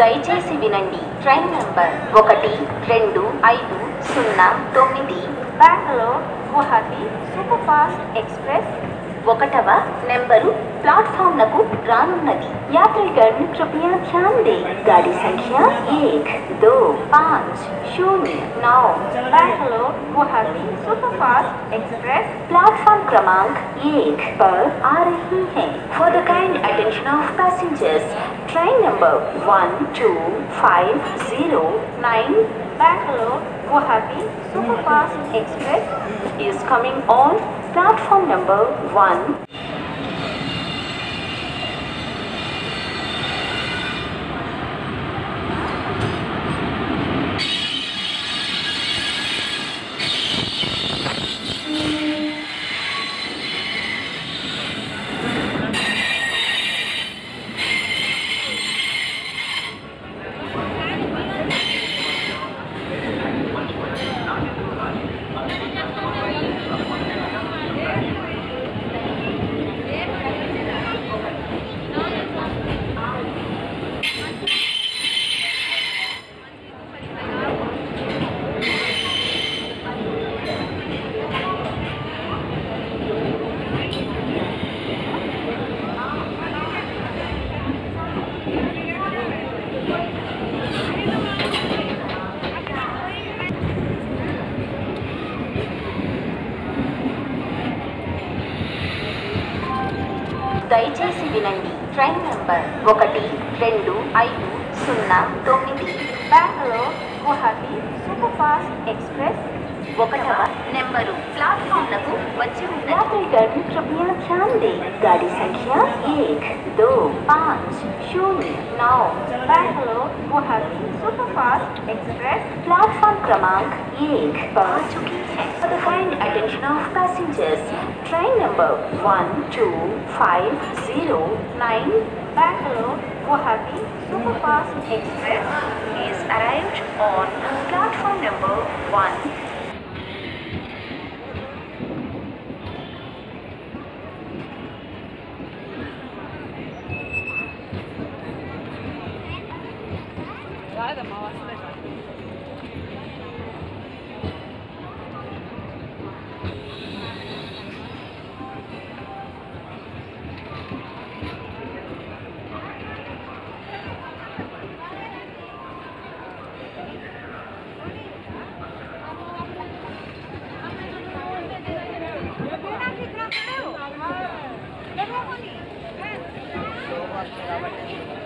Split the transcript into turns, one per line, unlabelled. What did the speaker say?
दयचे వినండి. Train number ఒకటి, రెండు, ఐదు, సున్నా, తొమ్మిది,
బెంగళూరు, గువాహతి, సూపర్ఫాస్ట్ ఎక్స్ప్రెస్
ఒకటవ यात्रीगण कृपया ध्यान दें गाड़ी संख्या एक दो पाँच शून्य नौ
Bangalore Guwahati superfast express
platform क्रमांक एक पर आ रही है for the kind attention of train number 12509
Bangalore Guwahati Superfast Express
is coming on platform number 1. దయచేసి వినండి ట్రైన్ నంబర్ ఒకటి రెండు ఐదు సున్నా తొమ్మిది
Bangalore, Guwahati, Superfast Express,
ఒకటవ నెంబరు ప్లాట్ఫామ్ లకు వచ్చి ఉన్న यात्रीगण कृपया ध्यान दें गाड़ी संख्या एक दो पाँच शून्य नौ
Bangalore, Guwahati, Superfast Express,
platform क्रमांक एक पर आ चुकी For the kind attention of passengers, train number 12509
Bangalore Guwahati Superfast Express
is arrived on platform number
1. var.